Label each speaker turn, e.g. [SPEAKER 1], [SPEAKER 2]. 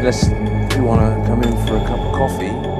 [SPEAKER 1] unless you want to come in for a cup of coffee.